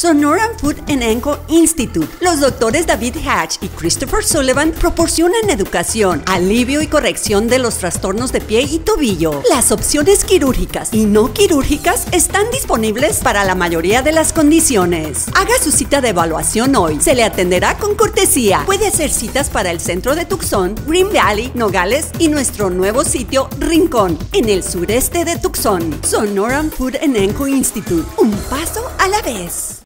Sonoran Food and Ankle Institute. Los doctores David Hatch y Christopher Sullivan proporcionan educación, alivio y corrección de los trastornos de pie y tobillo. Las opciones quirúrgicas y no quirúrgicas están disponibles para la mayoría de las condiciones. Haga su cita de evaluación hoy. Se le atenderá con cortesía. Puede hacer citas para el centro de Tucson, Green Valley, Nogales y nuestro nuevo sitio Rincón, en el sureste de Tucson. Sonoran Food and Ankle Institute. Un paso a la vez.